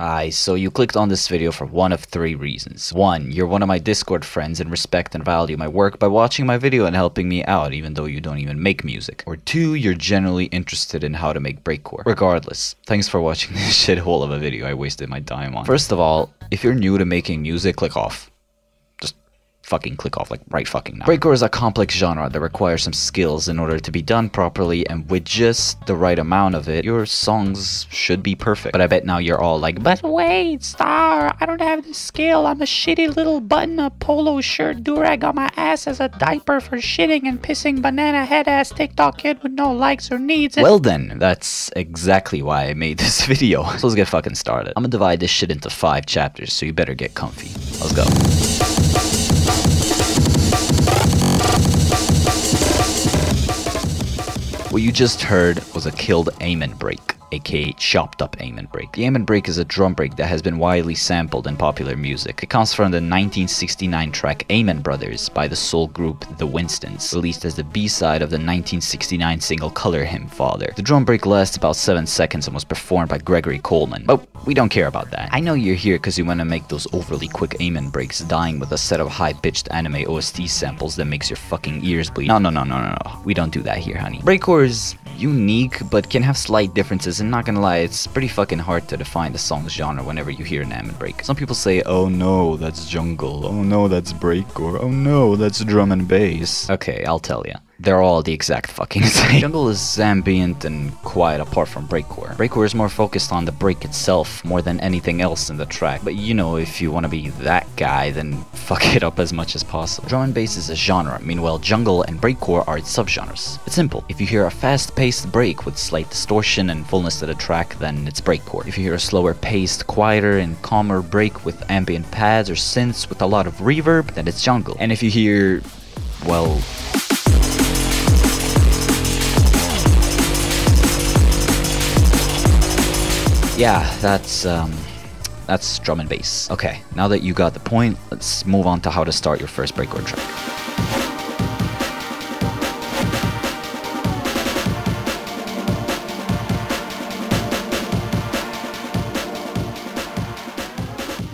Aye, so you clicked on this video for one of three reasons. One, you're one of my Discord friends and respect and value my work by watching my video and helping me out even though you don't even make music. Or two, you're generally interested in how to make breakcore. Regardless, thanks for watching this shithole of a video I wasted my time on. First of all, if you're new to making music, click off fucking click off like right fucking now. Breakcore is a complex genre that requires some skills in order to be done properly and with just the right amount of it, your songs should be perfect. But I bet now you're all like, but wait, Star, I don't have the skill. I'm a shitty little button-up polo shirt durag on my ass as a diaper for shitting and pissing banana head ass TikTok kid with no likes or needs. Well then, that's exactly why I made this video. So let's get fucking started. I'm gonna divide this shit into five chapters, so you better get comfy. Let's go. What you just heard was a killed Amen break aka chopped up Amen break. The Amen break is a drum break that has been widely sampled in popular music. It comes from the 1969 track Amen Brothers by the soul group The Winstons, released as the B-side of the 1969 single Color Him Father. The drum break lasts about 7 seconds and was performed by Gregory Coleman, but we don't care about that. I know you're here because you want to make those overly quick Amen breaks dying with a set of high-pitched anime OST samples that makes your fucking ears bleed. No, no, no, no, no, no. We don't do that here, honey. Breakcore is unique, but can have slight differences, and not gonna lie, it's pretty fucking hard to define the song's genre whenever you hear an Amen break. Some people say, oh no, that's jungle, oh no, that's breakcore, oh no, that's drum and bass. Okay, I'll tell ya they're all the exact fucking same. Jungle is ambient and quiet apart from breakcore. Breakcore is more focused on the break itself more than anything else in the track. But you know, if you want to be that guy, then fuck it up as much as possible. Drum and bass is a genre, meanwhile jungle and breakcore are its subgenres. It's simple. If you hear a fast-paced break with slight distortion and fullness to the track, then it's breakcore. If you hear a slower paced, quieter and calmer break with ambient pads or synths with a lot of reverb, then it's jungle. And if you hear, well, yeah, that's um, that's drum and bass. Okay, now that you got the point, let's move on to how to start your first breakcore track.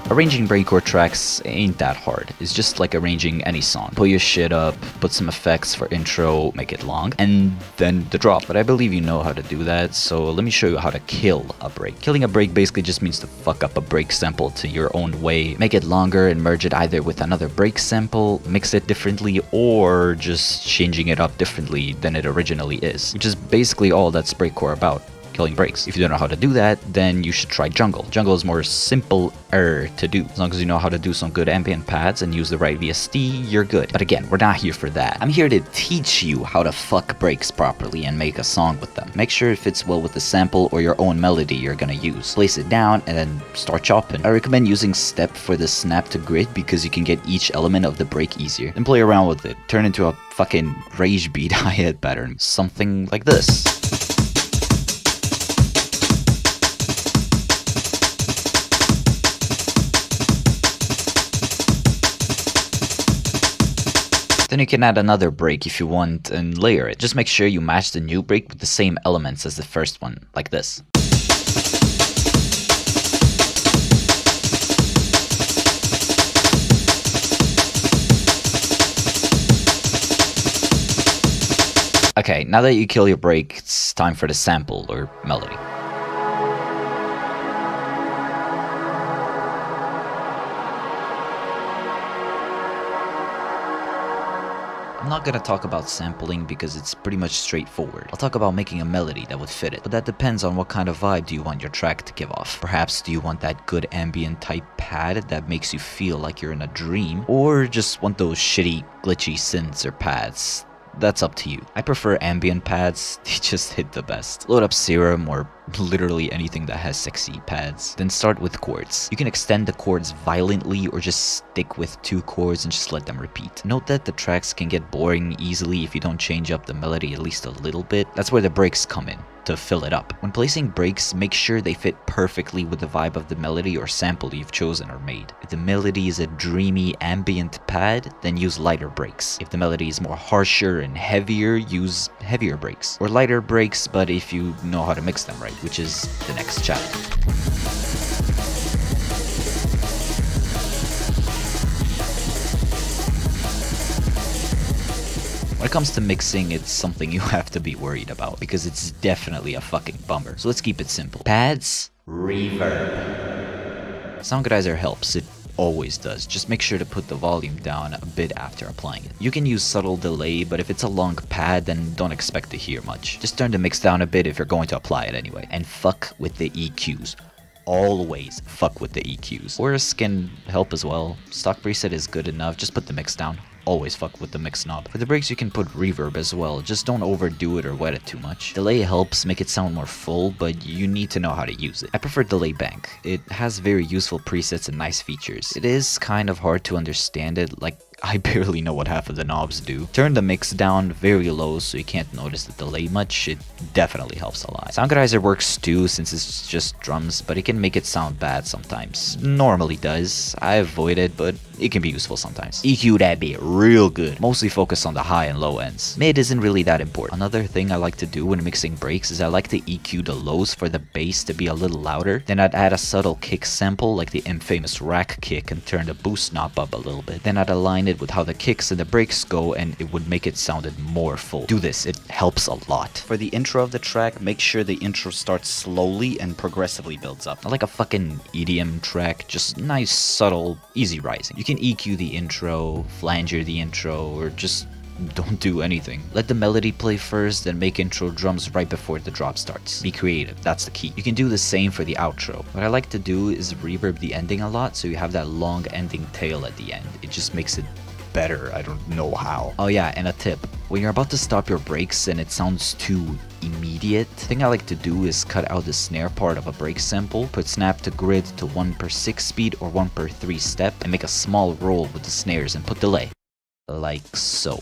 Arranging breakcore tracks ain't that hard. It's just like arranging any song. Put your shit up, put some effects for intro, make it long, and then the drop. But I believe you know how to do that, so let me show you how to kill a break. Killing a break basically just means to fuck up a break sample to your own way, make it longer and merge it either with another break sample, mix it differently, or just changing it up differently than it originally is. Which is basically all that's breakcore about killing breaks. If you don't know how to do that, then you should try Jungle. Jungle is more simple-er to do. As long as you know how to do some good ambient pads and use the right VST, you're good. But again, we're not here for that. I'm here to teach you how to fuck breaks properly and make a song with them. Make sure it fits well with the sample or your own melody you're gonna use. Place it down and then start chopping. I recommend using step for the snap to grid because you can get each element of the break easier. Then play around with it. Turn into a fucking rage beat hi-hat pattern. Something like this. Then you can add another break if you want and layer it. Just make sure you match the new break with the same elements as the first one, like this. Okay, now that you kill your break, it's time for the sample or melody. I'm not gonna talk about sampling because it's pretty much straightforward. I'll talk about making a melody that would fit it, but that depends on what kind of vibe do you want your track to give off. Perhaps do you want that good ambient type pad that makes you feel like you're in a dream, or just want those shitty glitchy synths or pads that's up to you. I prefer ambient pads, they just hit the best. Load up Serum or literally anything that has sexy pads. Then start with chords. You can extend the chords violently or just stick with two chords and just let them repeat. Note that the tracks can get boring easily if you don't change up the melody at least a little bit. That's where the breaks come in to fill it up. When placing breaks, make sure they fit perfectly with the vibe of the melody or sample you've chosen or made. If the melody is a dreamy ambient pad, then use lighter breaks. If the melody is more harsher and heavier, use heavier breaks. Or lighter breaks, but if you know how to mix them right which is the next chapter. When it comes to mixing, it's something you have to be worried about because it's definitely a fucking bummer. So let's keep it simple. Pads, reverb. Sound Soundgoodizer helps. It always does. Just make sure to put the volume down a bit after applying it. You can use subtle delay, but if it's a long pad, then don't expect to hear much. Just turn the mix down a bit if you're going to apply it anyway. And fuck with the EQs always fuck with the EQs. Chorus can help as well. Stock preset is good enough, just put the mix down always fuck with the mix knob. For the breaks you can put reverb as well, just don't overdo it or wet it too much. Delay helps make it sound more full, but you need to know how to use it. I prefer Delay Bank. It has very useful presets and nice features. It is kind of hard to understand it, like I barely know what half of the knobs do. Turn the mix down very low so you can't notice the delay much, it definitely helps a lot. Soundgoodizer works too since it's just drums, but it can make it sound bad sometimes. Normally does. I avoid it, but it can be useful sometimes. EQ that be real good, mostly focus on the high and low ends. Mid isn't really that important. Another thing I like to do when mixing breaks is I like to EQ the lows for the bass to be a little louder. Then I'd add a subtle kick sample like the infamous rack kick and turn the boost knob up a little bit. Then I'd align it with how the kicks and the breaks go and it would make it sounded more full. Do this, it helps a lot. For the intro of the track, make sure the intro starts slowly and progressively builds up. like a fucking EDM track, just nice, subtle, easy rising. You can EQ the intro, flanger the intro, or just don't do anything. Let the melody play first, then make intro drums right before the drop starts. Be creative, that's the key. You can do the same for the outro. What I like to do is reverb the ending a lot so you have that long ending tail at the end. It just makes it better. I don't know how. Oh yeah, and a tip. When you're about to stop your breaks and it sounds too immediate, the thing I like to do is cut out the snare part of a break sample, put snap to grid to 1 per 6 speed or 1 per 3 step, and make a small roll with the snares and put delay. Like so.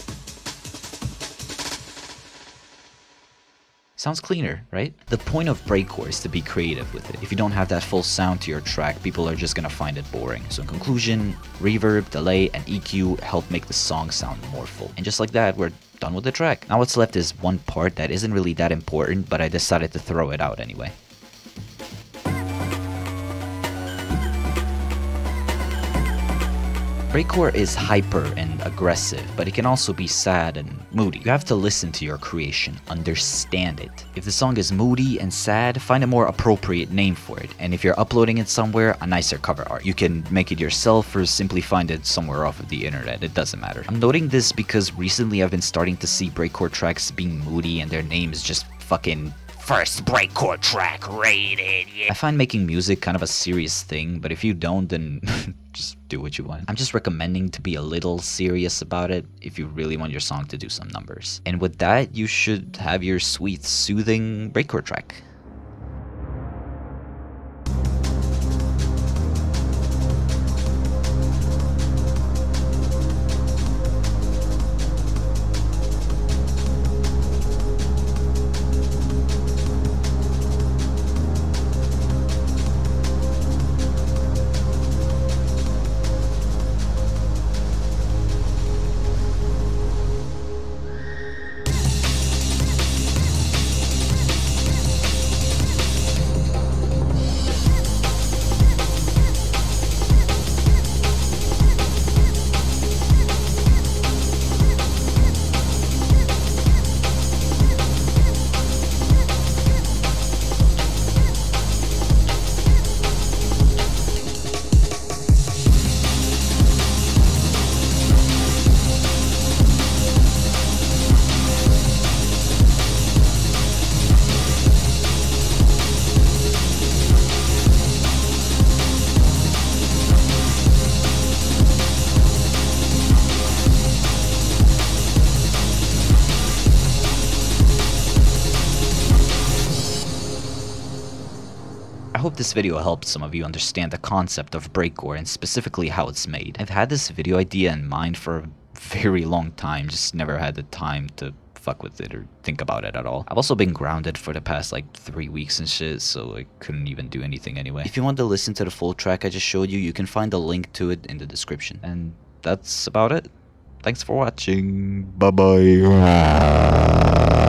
Sounds cleaner, right? The point of breakcore is to be creative with it. If you don't have that full sound to your track, people are just gonna find it boring. So in conclusion, reverb, delay, and EQ help make the song sound more full. And just like that, we're done with the track. Now what's left is one part that isn't really that important, but I decided to throw it out anyway. Breakcore is hyper and aggressive, but it can also be sad and moody. You have to listen to your creation, understand it. If the song is moody and sad, find a more appropriate name for it. And if you're uploading it somewhere, a nicer cover art. You can make it yourself or simply find it somewhere off of the internet, it doesn't matter. I'm noting this because recently I've been starting to see breakcore tracks being moody and their names just fucking first breakcore track rated. Yeah. I find making music kind of a serious thing, but if you don't, then just do what you want. I'm just recommending to be a little serious about it if you really want your song to do some numbers. And with that, you should have your sweet, soothing breakcore track. Hope this video helped some of you understand the concept of breakcore and specifically how it's made. I've had this video idea in mind for a very long time, just never had the time to fuck with it or think about it at all. I've also been grounded for the past like three weeks and shit, so I couldn't even do anything anyway. If you want to listen to the full track I just showed you, you can find a link to it in the description. And that's about it. Thanks for watching. Bye bye.